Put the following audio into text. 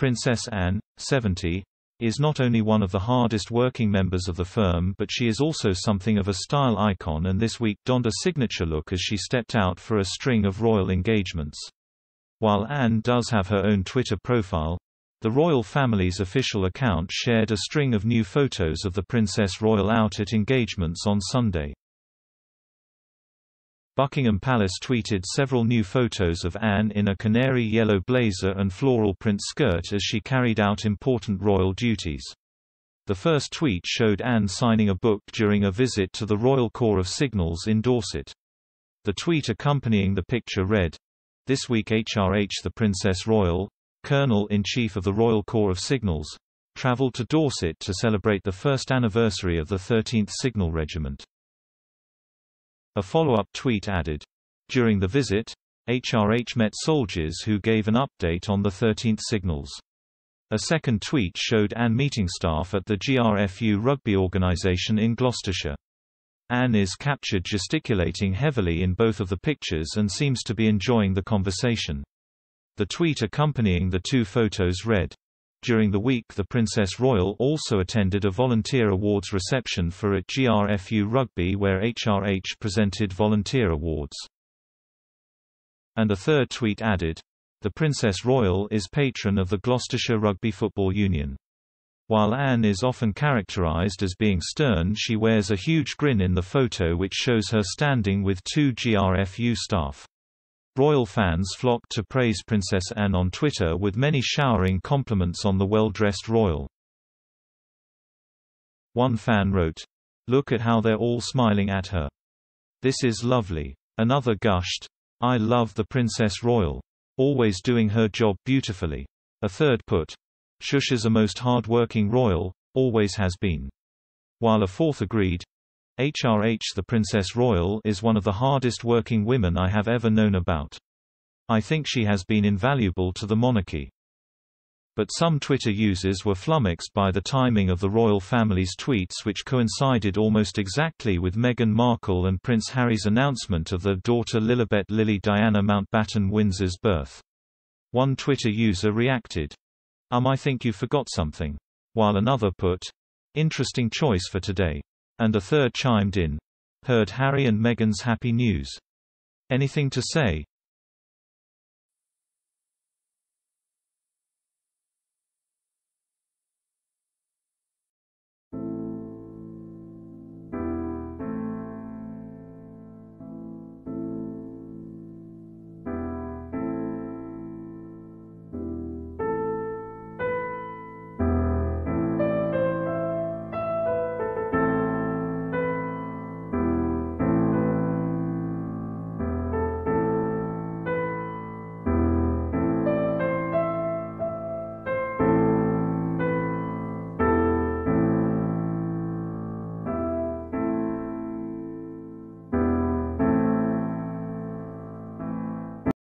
Princess Anne, 70, is not only one of the hardest working members of the firm but she is also something of a style icon and this week donned a signature look as she stepped out for a string of royal engagements. While Anne does have her own Twitter profile, the royal family's official account shared a string of new photos of the Princess Royal out at engagements on Sunday. Buckingham Palace tweeted several new photos of Anne in a canary yellow blazer and floral print skirt as she carried out important royal duties. The first tweet showed Anne signing a book during a visit to the Royal Corps of Signals in Dorset. The tweet accompanying the picture read, This week HRH the Princess Royal, Colonel-in-Chief of the Royal Corps of Signals, travelled to Dorset to celebrate the first anniversary of the 13th Signal Regiment. A follow-up tweet added, During the visit, HRH met soldiers who gave an update on the 13th signals. A second tweet showed Anne meeting staff at the GRFU rugby organisation in Gloucestershire. Anne is captured gesticulating heavily in both of the pictures and seems to be enjoying the conversation. The tweet accompanying the two photos read, during the week the Princess Royal also attended a volunteer awards reception for at GRFU Rugby where HRH presented volunteer awards. And a third tweet added, The Princess Royal is patron of the Gloucestershire Rugby Football Union. While Anne is often characterised as being stern she wears a huge grin in the photo which shows her standing with two GRFU staff. Royal fans flocked to praise Princess Anne on Twitter with many showering compliments on the well-dressed royal. One fan wrote, Look at how they're all smiling at her. This is lovely. Another gushed, I love the Princess Royal. Always doing her job beautifully. A third put, Shush is a most hard-working royal, always has been. While a fourth agreed, HRH the Princess Royal is one of the hardest working women I have ever known about. I think she has been invaluable to the monarchy. But some Twitter users were flummoxed by the timing of the royal family's tweets which coincided almost exactly with Meghan Markle and Prince Harry's announcement of their daughter Lilibet Lili Diana Mountbatten Windsor's birth. One Twitter user reacted, Um I think you forgot something. While another put, Interesting choice for today. And a third chimed in. Heard Harry and Meghan's happy news. Anything to say?